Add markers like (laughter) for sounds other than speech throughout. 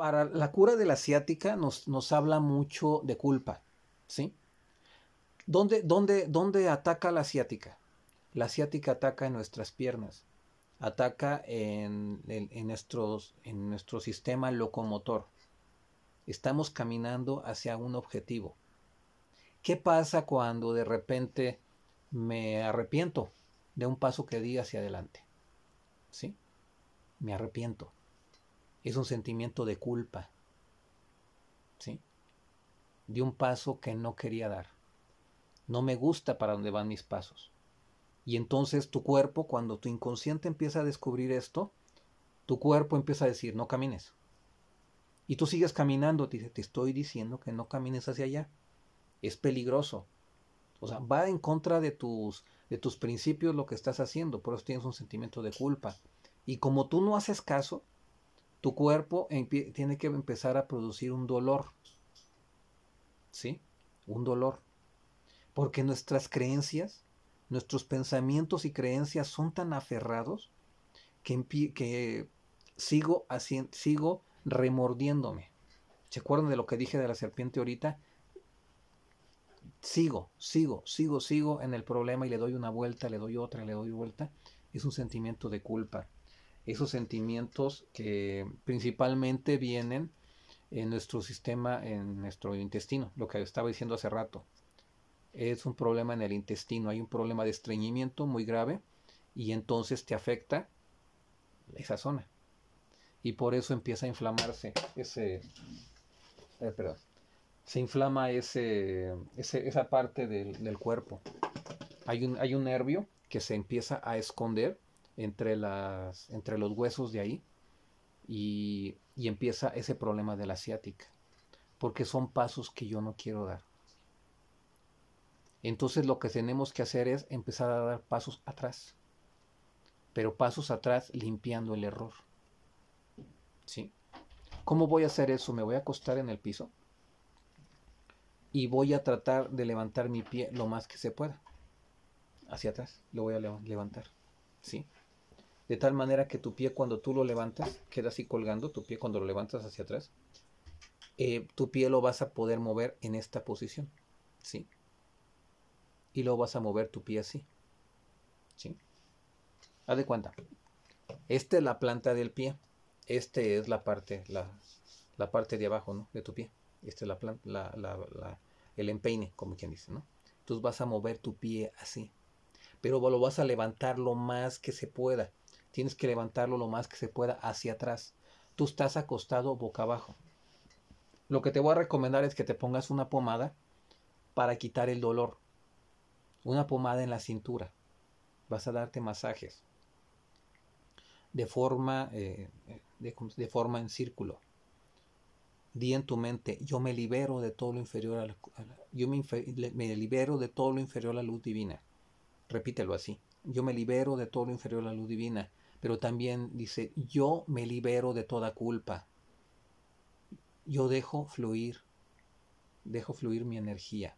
para la cura de la ciática nos, nos habla mucho de culpa, ¿sí? ¿Dónde, dónde, dónde ataca la ciática? La ciática ataca en nuestras piernas, ataca en, en, nuestros, en nuestro sistema locomotor. Estamos caminando hacia un objetivo. ¿Qué pasa cuando de repente me arrepiento de un paso que di hacia adelante? ¿Sí? Me arrepiento. Es un sentimiento de culpa. ¿Sí? De un paso que no quería dar. No me gusta para dónde van mis pasos. Y entonces tu cuerpo, cuando tu inconsciente empieza a descubrir esto, tu cuerpo empieza a decir, no camines. Y tú sigues caminando, te te estoy diciendo que no camines hacia allá. Es peligroso. O sea, va en contra de tus, de tus principios lo que estás haciendo, por eso tienes un sentimiento de culpa. Y como tú no haces caso, tu cuerpo tiene que empezar a producir un dolor. ¿Sí? Un dolor. Porque nuestras creencias, nuestros pensamientos y creencias son tan aferrados que, sigo, sigo remordiéndome. ¿Se acuerdan de lo que dije de la serpiente ahorita? Sigo, sigo, sigo, sigo en el problema y le doy una vuelta, le doy otra, le doy vuelta. Es un sentimiento de culpa. Esos sentimientos que principalmente vienen en nuestro sistema, en nuestro intestino, lo que estaba diciendo hace rato. Es un problema en el intestino, hay un problema de estreñimiento muy grave y entonces te afecta esa zona y por eso empieza a inflamarse ese, eh, perdón, se inflama ese, esa parte del, cuerpo. Hay un, hay un nervio que se empieza a esconder entre, las, entre los huesos de ahí y, y empieza ese problema de la ciática, porque son pasos que yo no quiero dar. Entonces lo que tenemos que hacer es empezar a dar pasos atrás, pero pasos atrás limpiando el error. ¿sí? ¿Cómo voy a hacer eso? Me voy a acostar en el piso y voy a tratar de levantar mi pie lo más que se pueda. Hacia atrás, lo voy a levantar, ¿sí? De tal manera que tu pie cuando tú lo levantas, queda así colgando, tu pie cuando lo levantas hacia atrás, eh, tu pie lo vas a poder mover en esta posición, ¿sí? Y luego vas a mover tu pie así, ¿sí? Haz de cuenta. Esta es la planta del pie este es la parte, la, parte de abajo, ¿no? De tu pie. Este es la, la, la, el empeine, como quien dice, ¿no? Entonces vas a mover tu pie así. Pero lo vas a levantar lo más que se pueda. Tienes que levantarlo lo más que se pueda hacia atrás. Tú estás acostado boca abajo. Lo que te voy a recomendar es que te pongas una pomada para quitar el dolor. Una pomada en la cintura. Vas a darte masajes de forma eh, de, forma en círculo. Di en tu mente, yo me libero de todo lo inferior a la, yo me, me libero de todo lo inferior a la luz divina. Repítelo así. Yo me libero de todo lo inferior a la luz divina. Pero también dice, yo me libero de toda culpa. Yo dejo fluir, dejo fluir mi energía.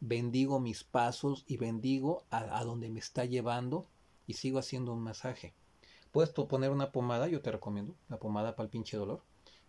Bendigo mis pasos y bendigo a, donde me está llevando y sigo haciendo un masaje. Puedes poner una pomada, yo te recomiendo, la pomada para el pinche dolor.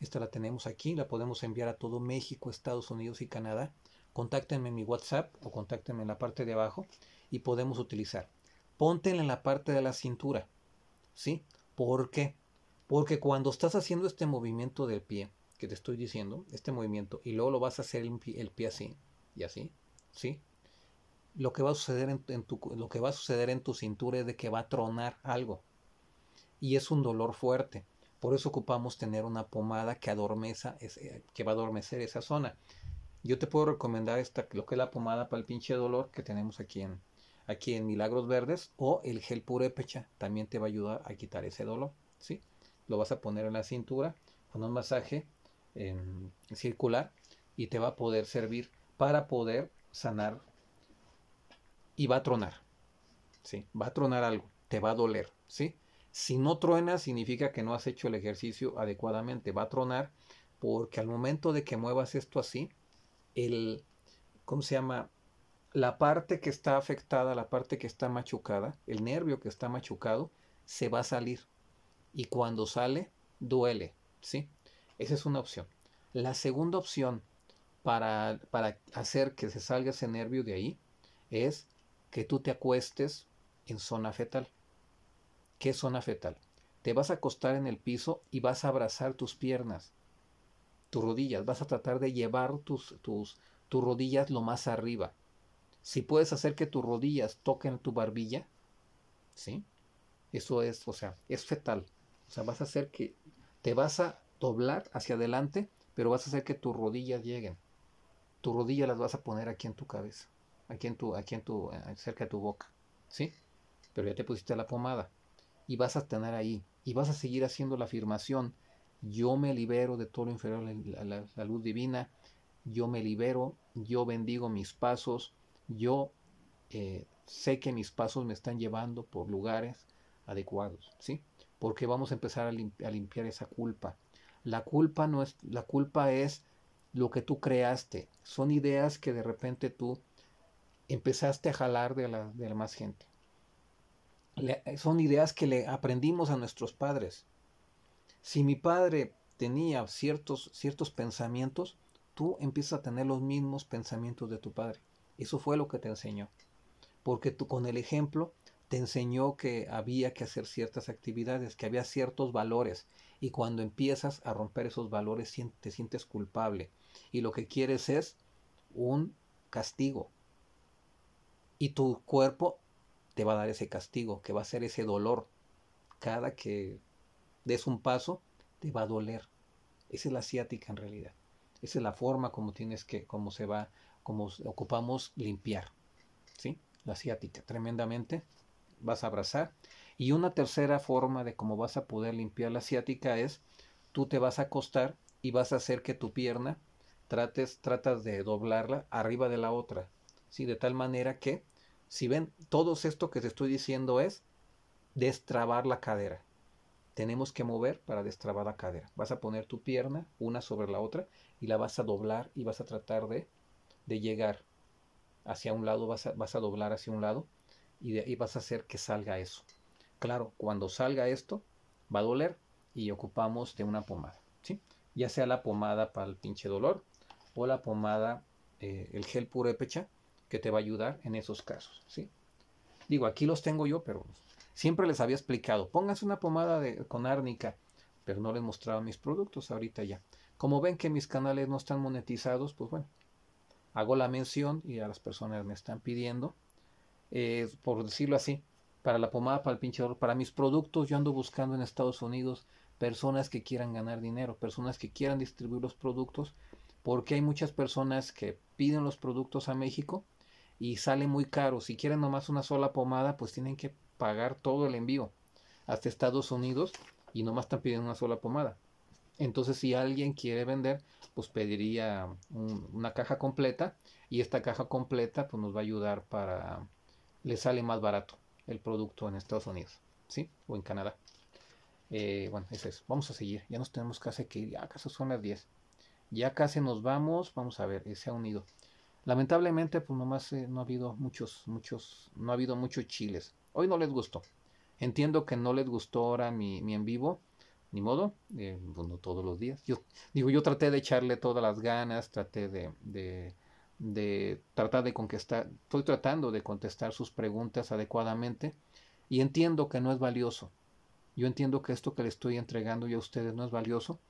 Esta la tenemos aquí, la podemos enviar a todo México, Estados Unidos y Canadá. Contáctenme en mi WhatsApp o contáctenme en la parte de abajo y podemos utilizar. Póntela en la parte de la cintura. ¿Sí? ¿Por qué? Porque cuando estás haciendo este movimiento del pie, que te estoy diciendo, este movimiento, y luego lo vas a hacer el pie, el pie así, y así, ¿sí? Lo que, va a suceder en, tu, lo que va a suceder en tu cintura es de que va a tronar algo y es un dolor fuerte. Por eso ocupamos tener una pomada que adormeza, que va a adormecer esa zona. Yo te puedo recomendar esta, lo que es la pomada para el pinche dolor que tenemos aquí en, aquí en Milagros Verdes o el gel purépecha también te va a ayudar a quitar ese dolor. ¿sí? Lo vas a poner en la cintura con un masaje circular y te va a poder servir para poder sanar y va a tronar. ¿sí? Va a tronar algo, te va a doler. ¿sí? Si no truena, significa que no has hecho el ejercicio adecuadamente. Va a tronar porque al momento de que muevas esto así, el, ¿cómo se llama? La parte que está afectada, la parte que está machucada, el nervio que está machucado, se va a salir. Y cuando sale, duele, ¿sí? Esa es una opción. La segunda opción para, para hacer que se salga ese nervio de ahí es que tú te acuestes en zona fetal. ¿Qué zona fetal? Te vas a acostar en el piso y vas a abrazar tus piernas, tus rodillas. Vas a tratar de llevar tus, tus, tus rodillas lo más arriba. Si puedes hacer que tus rodillas toquen tu barbilla, ¿sí? Eso es, o sea, es fetal. O sea, vas a hacer que te vas a doblar hacia adelante, pero vas a hacer que tus rodillas lleguen. Tus rodillas las vas a poner aquí en tu cabeza, aquí en tu, aquí en tu, eh, cerca de tu boca, ¿sí? Pero ya te pusiste la pomada y vas a tener ahí y vas a seguir haciendo la afirmación. Yo me libero de todo lo inferior a la luz divina. Yo me libero. Yo bendigo mis pasos. Yo eh, sé que mis pasos me están llevando por lugares adecuados, ¿sí? Porque vamos a empezar a, limpiar esa culpa. La culpa no es, la culpa es lo que tú creaste. Son ideas que de repente tú empezaste a jalar de la, de más gente. son ideas que le aprendimos a nuestros padres. Si mi padre tenía ciertos, ciertos pensamientos, tú empiezas a tener los mismos pensamientos de tu padre. Eso fue lo que te enseñó. Porque tú con el ejemplo te enseñó que había que hacer ciertas actividades, que había ciertos valores. Y cuando empiezas a romper esos valores te sientes culpable. Y lo que quieres es un castigo. Y tu cuerpo te va a dar ese castigo, que va a ser ese dolor. Cada que des un paso, te va a doler. Esa es la ciática en realidad. Esa es la forma como tienes que, cómo se va, como ocupamos limpiar. ¿Sí? La ciática, tremendamente. Vas a abrazar. Y una tercera forma de cómo vas a poder limpiar la ciática es, tú te vas a acostar y vas a hacer que tu pierna trates, tratas de doblarla arriba de la otra. De tal manera que, si ven, todo esto que te estoy diciendo es destrabar la cadera tenemos que mover para destrabar la cadera. Vas a poner tu pierna una sobre la otra y la vas a doblar y vas a tratar de, de llegar hacia un lado, vas a, vas a doblar hacia un lado y, de, ahí vas a hacer que salga eso. Claro, cuando salga esto va a doler y ocupamos de una pomada, ¿sí? Ya sea la pomada para el pinche dolor o la pomada, eh, el gel puro de pecha que te va a ayudar en esos casos, ¿sí? Digo, aquí los tengo yo, pero Siempre les había explicado, pónganse una pomada de, con árnica, pero no les mostraba mis productos ahorita ya. Como ven que mis canales no están monetizados, pues bueno, hago la mención y a las personas me están pidiendo, eh, por decirlo así, para la pomada, para el pinchador, para mis productos, yo ando buscando en Estados Unidos personas que quieran ganar dinero, personas que quieran distribuir los productos, porque hay muchas personas que piden los productos a México y sale muy caro. Si quieren nomás una sola pomada, pues tienen que pagar todo el envío hasta Estados Unidos y nomás están pidiendo una sola pomada. Entonces, si alguien quiere vender, pues pediría una caja completa y esta caja completa pues nos va a ayudar para le sale más barato el producto en Estados Unidos, ¿sí? O en Canadá. Eh, bueno, eso es. Vamos a seguir. Ya nos tenemos casi que ir. Ya casi son las 10. Ya casi nos vamos. Vamos a ver. Se ha unido. Lamentablemente, pues nomás eh, no ha habido muchos, muchos, no ha habido muchos chiles. Hoy no les gustó. Entiendo que no les gustó ahora mi, en vivo, ni modo, eh, no todos los días. Yo digo, yo traté de echarle todas las ganas, traté de, de, tratar de conquistar, estoy tratando de contestar sus preguntas adecuadamente y entiendo que no es valioso. Yo entiendo que esto que le estoy entregando yo a ustedes no es valioso,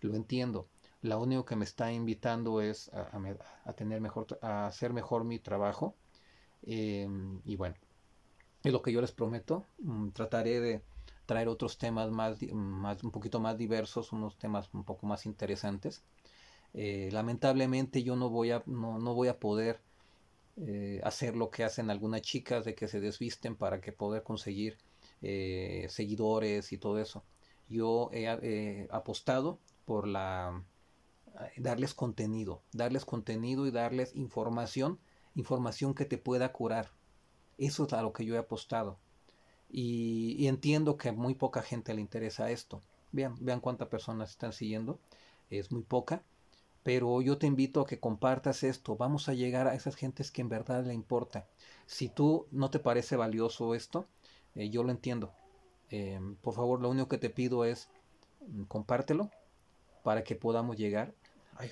lo entiendo. Lo único que me está invitando es a, tener mejor, a hacer mejor mi trabajo. Em, y bueno, es lo que yo les prometo. Mm, trataré de traer otros temas más, más, un poquito más diversos, unos temas un poco más interesantes. Eh, lamentablemente yo no voy a, no, no voy a poder eh, hacer lo que hacen algunas chicas de que se desvisten para que poder conseguir eh, seguidores y todo eso. Yo he apostado por la darles contenido, darles contenido y darles información, información que te pueda curar, eso es a lo que yo he apostado. Y, entiendo que muy poca gente le interesa esto. Vean, vean cuántas personas están siguiendo. Es muy poca. Pero yo te invito a que compartas esto. Vamos a llegar a esas gentes que en verdad le importa. Si tú no te parece valioso esto, eh, yo lo entiendo. Em, por favor, lo único que te pido es mm, compártelo para que podamos llegar, ay,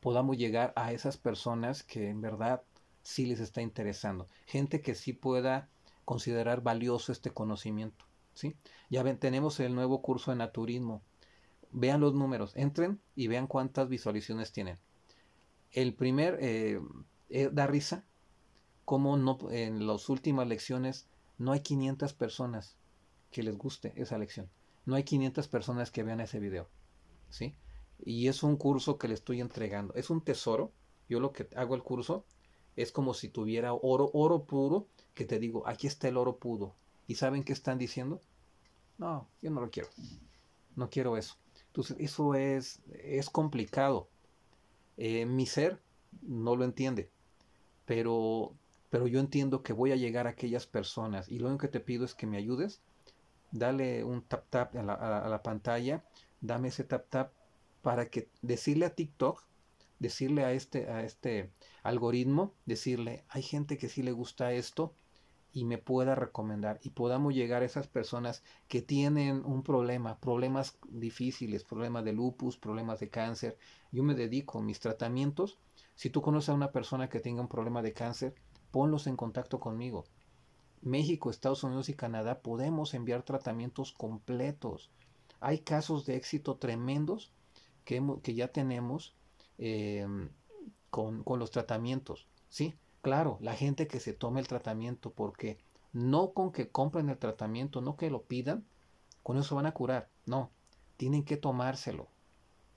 podamos llegar a esas personas que en verdad sí les está interesando. Gente que sí pueda considerar valioso este conocimiento. ¿sí? Ya tenemos el nuevo curso de naturismo. Vean los números, entren y vean cuántas visualizaciones tienen. El primer eh, eh, da risa, como no, en las últimas lecciones no hay 500 personas que les guste esa lección. No hay 500 personas que vean ese video. ¿sí? Y es un curso que le estoy entregando. Es un tesoro. Yo lo que hago el curso es como si tuviera oro, oro puro, que te digo, aquí está el oro puro. ¿Y saben qué están diciendo? No, yo no lo quiero. No quiero eso. Entonces, eso es, es complicado. Eh, mi ser no lo entiende. Pero, pero yo entiendo que voy a llegar a aquellas personas. Y lo único que te pido es que me ayudes. Dale un tap tap a la, a la pantalla. Dame ese tap tap para que decirle a TikTok decirle a este, a este algoritmo, decirle, hay gente que sí le gusta esto y me pueda recomendar y podamos llegar a esas personas que tienen un problema, problemas difíciles, problemas de lupus, problemas de cáncer. Yo me dedico a mis tratamientos. Si tú conoces a una persona que tenga un problema de cáncer, ponlos en contacto conmigo. México, Estados Unidos y Canadá podemos enviar tratamientos completos. Hay casos de éxito tremendos que, que ya tenemos Em, con, con, los tratamientos, ¿sí? Claro, la gente que se tome el tratamiento, porque no con que compren el tratamiento, no que lo pidan, con eso van a curar, no, tienen que tomárselo,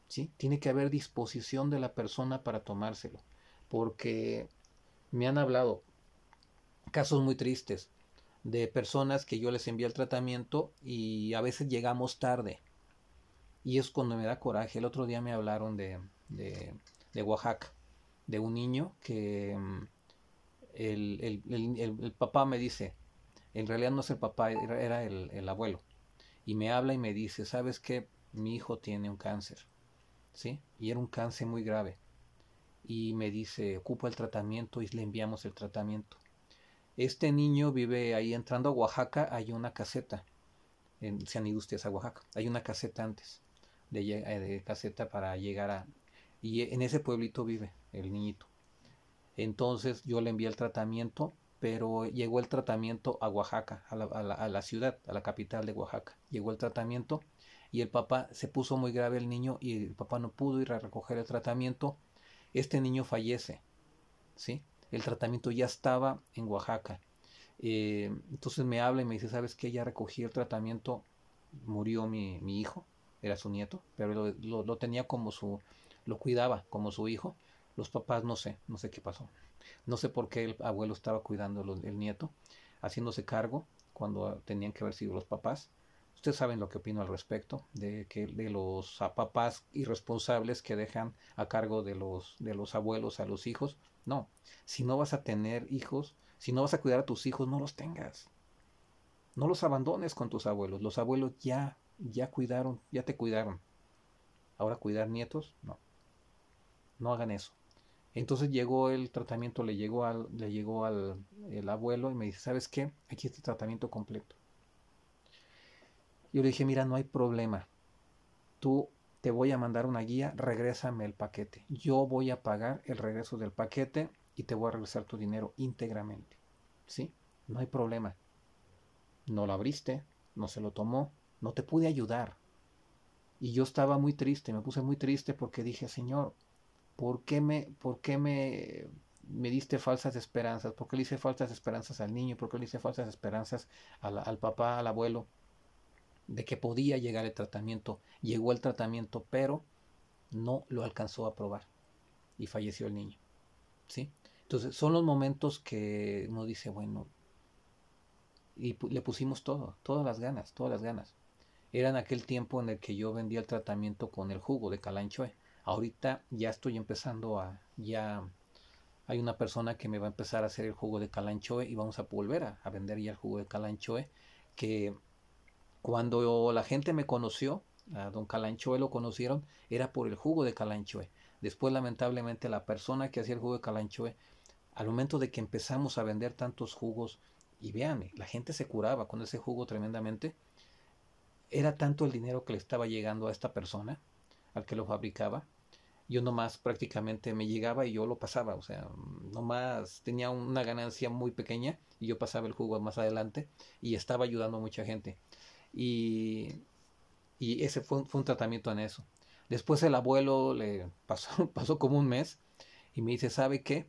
¿sí? Tiene que haber disposición de la persona para tomárselo, porque me han hablado casos muy tristes de personas que yo les envío el tratamiento y a veces llegamos tarde. Y es cuando me da coraje. El otro día me hablaron de, de, Oaxaca, de un niño que mm, el, papá me dice, en realidad no es el papá, era, el, abuelo, y me habla y me dice, ¿sabes qué? Mi hijo tiene un cáncer, ¿sí? Y era un cáncer muy grave. Y me dice, ocupa el tratamiento y le enviamos el tratamiento. Este niño vive ahí entrando a Oaxaca, hay una caseta. En, se han ido ustedes a Oaxaca. Hay una caseta antes de, de caseta para llegar a, y en ese pueblito vive el niñito. Entonces yo le envié el tratamiento, pero llegó el tratamiento a Oaxaca, a la, ciudad, a la capital de Oaxaca. Llegó el tratamiento y el papá se puso muy grave el niño y el papá no pudo ir a recoger el tratamiento. Este niño fallece, ¿sí? El tratamiento ya estaba en Oaxaca. Eh, entonces me habla y me dice, ¿sabes qué? Ya recogí el tratamiento, murió mi, hijo, era su nieto, pero lo tenía como su, lo cuidaba como su hijo. Los papás no sé, no sé qué pasó. No sé por qué el abuelo estaba cuidando el nieto, haciéndose cargo cuando tenían que haber sido los papás. Ustedes saben lo que opino al respecto de que de los papás irresponsables que dejan a cargo de los de los abuelos a los hijos. No, si no vas a tener hijos, si no vas a cuidar a tus hijos, no los tengas. No los abandones con tus abuelos. Los abuelos ya ya cuidaron, ya te cuidaron. Ahora cuidar nietos, no no hagan eso. Entonces llegó el tratamiento, le llegó al, le llegó al el abuelo y me dice, ¿sabes qué? Aquí está el tratamiento completo. Yo le dije, mira, no hay problema. Tú te voy a mandar una guía, regrésame el paquete. Yo voy a pagar el regreso del paquete y te voy a regresar tu dinero íntegramente. ¿Sí? No hay problema. No lo abriste, no se lo tomó, no te pude ayudar. Y yo estaba muy triste, me puse muy triste porque dije, Señor, ¿por qué me, por qué me, me diste falsas esperanzas? ¿Por qué le hice falsas esperanzas al niño? ¿Por qué le hice falsas esperanzas al, papá, al abuelo? De que podía llegar el tratamiento. Llegó el tratamiento, pero no lo alcanzó a probar. Y falleció el niño. ¿Sí? Entonces, son los momentos que uno dice, bueno, y le pusimos todo, todas las ganas, todas las ganas. Era en aquel tiempo en el que yo vendía el tratamiento con el jugo de calanchoe. Ahorita ya estoy empezando a, ya hay una persona que me va a empezar a hacer el jugo de calanchoe y vamos a volver a, vender ya el jugo de calanchoe que cuando la gente me conoció, a don Calanchoe lo conocieron, era por el jugo de calanchoe. Después, lamentablemente, la persona que hacía el jugo de calanchoe, al momento de que empezamos a vender tantos jugos, y vean, la gente se curaba con ese jugo tremendamente, era tanto el dinero que le estaba llegando a esta persona, al que lo fabricaba, yo nomás prácticamente me llegaba y yo lo pasaba, o sea, nomás tenía una ganancia muy pequeña y yo pasaba el jugo más adelante y estaba ayudando a mucha gente. Y, y ese fue, un tratamiento en eso. Después el abuelo le (laughs) pasó, pasó como un mes y me dice, ¿sabe qué?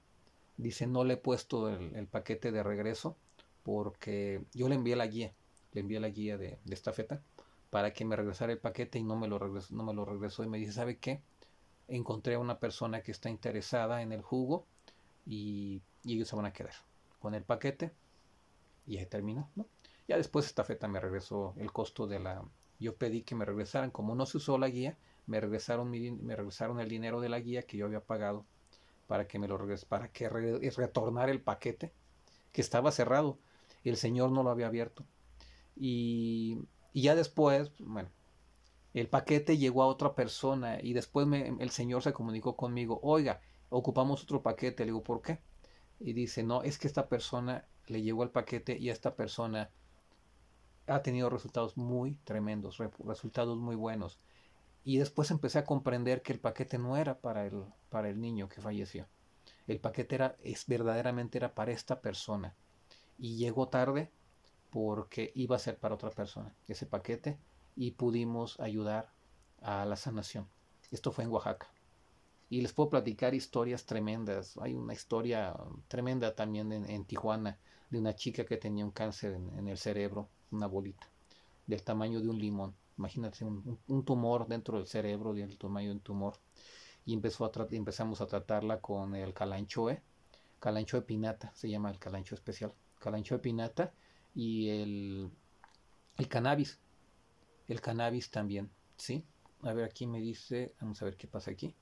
Dice, no le he puesto el, paquete de regreso porque yo le envié la guía, le envié la guía de, de esta feta para que me regresara el paquete y no me lo regresó, no me lo regresó y me dice, ¿sabe qué? Encontré a una persona que está interesada en el jugo y, ellos se van a quedar con el paquete y ahí terminó, ¿no? Ya después esta feta me regresó el costo de la... Yo pedí que me regresaran, como no se usó la guía, me regresaron, me regresaron el dinero de la guía que yo había pagado para que me lo regres, para que retornara el paquete que estaba cerrado. El señor no lo había abierto. Y, y ya después, bueno, el paquete llegó a otra persona y después el señor se comunicó conmigo, oiga, ocupamos otro paquete. Le digo, ¿por qué? Y dice, no, es que esta persona le llegó el paquete y esta persona ha tenido resultados muy tremendos, resultados muy buenos. Y después empecé a comprender que el paquete no era para el, para el niño que falleció. El paquete era, es, verdaderamente era para esta persona. Y llegó tarde porque iba a ser para otra persona. Ese paquete y pudimos ayudar a la sanación. Esto fue en Oaxaca. Y les puedo platicar historias tremendas. Hay una historia tremenda también en, Tijuana de una chica que tenía un cáncer en, el cerebro, una bolita, del tamaño de un limón. Imagínate un, tumor dentro del cerebro, del tamaño de un tumor. Y empezó a empezamos a tratarla con el calanchoe, calanchoe pinata, se llama el calancho especial, calanchoe pinata y el, el cannabis el cannabis también, ¿sí? A ver, aquí me dice, vamos a ver qué pasa aquí.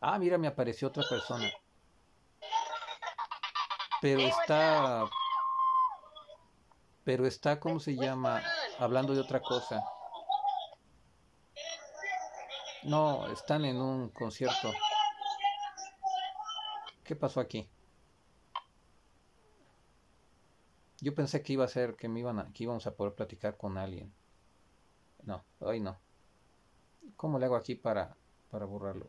Ah, mira, me apareció otra persona. Pero está, pero está, ¿cómo se llama? Hablando de otra cosa. No, están en un concierto. ¿Qué pasó aquí? Yo pensé que iba a ser que me iban a, que íbamos a poder platicar con alguien. No, hoy no. ¿Cómo le hago aquí para, para borrarlo?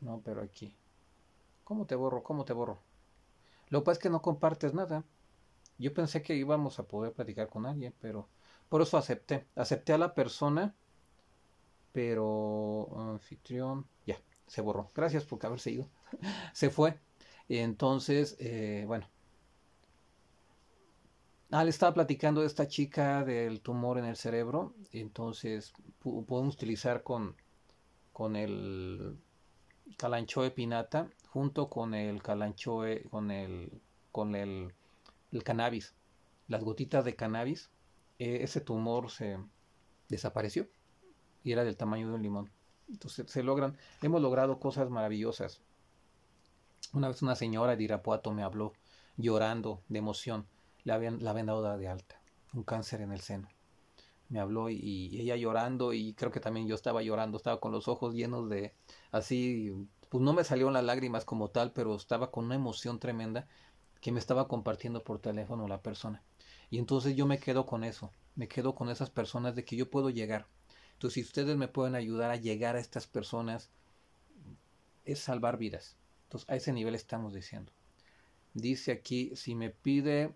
No, pero aquí. ¿Cómo te borro? ¿Cómo te borro? Lo que pasa es que no compartes nada. Yo pensé que íbamos a poder platicar con alguien, pero por eso acepté. Acepté a la persona, pero anfitrión, ya, se borró. Gracias por haberse ido. (laughs) se fue. Entonces, eh, bueno, Ah, le estaba platicando de esta chica del tumor en el cerebro. Entonces podemos utilizar con, con el calanchoe pinata junto con el calanchoe, con el, con el, cannabis. Las gotitas de cannabis. E, ese tumor se desapareció y era del tamaño de un limón. Entonces se logran, hemos logrado cosas maravillosas. Una vez una señora de Irapuato me habló llorando de emoción la habían, la habían dado de alta, un cáncer en el seno. Me habló y, ella llorando y creo que también yo estaba llorando, estaba con los ojos llenos de así, pues no me salieron las lágrimas como tal, pero estaba con una emoción tremenda que me estaba compartiendo por teléfono la persona. Y entonces yo me quedo con eso, me quedo con esas personas de que yo puedo llegar. Entonces, si ustedes me pueden ayudar a llegar a estas personas, es salvar vidas. Entonces, a ese nivel estamos diciendo. Dice aquí, si me pide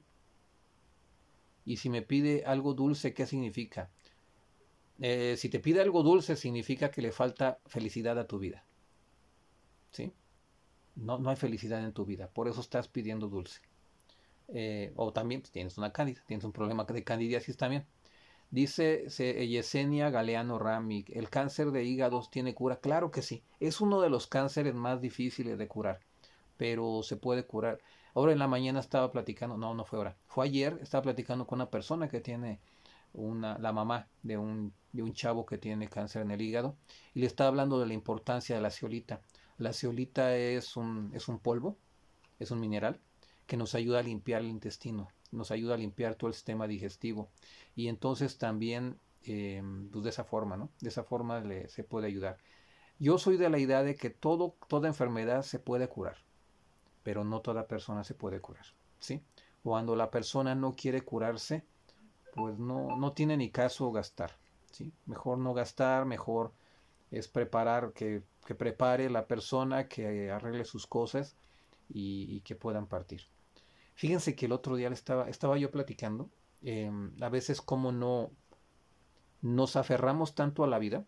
y si me pide algo dulce, ¿qué significa? Eh, si te pide algo dulce, significa que le falta felicidad a tu vida. ¿Sí? No, no hay felicidad en tu vida, por eso estás pidiendo dulce. Eh, o también tienes una cándida, tienes un problema de candidiasis también. Dice Yesenia Galeano Rami, ¿el cáncer de hígados tiene cura? Claro que sí, es uno de los cánceres más difíciles de curar, pero se puede curar. Ahora en la mañana estaba platicando, no, no fue ahora, fue ayer, estaba platicando con una persona que tiene una, la mamá de un, de un chavo que tiene cáncer en el hígado y le estaba hablando de la importancia de la ceolita. La ceolita es un, es un polvo, es un mineral que nos ayuda a limpiar el intestino, nos ayuda a limpiar todo el sistema digestivo y entonces también eh, pues de esa forma, ¿no? De esa forma le, se puede ayudar. Yo soy de la idea de que todo, toda enfermedad se puede curar pero no toda persona se puede curar. ¿sí? Cuando la persona no quiere curarse, pues no, no tiene ni caso gastar. ¿sí? Mejor no gastar, mejor es preparar, que, que prepare la persona, que arregle sus cosas y, que puedan partir. Fíjense que el otro día estaba, estaba yo platicando, em, a veces como no nos aferramos tanto a la vida,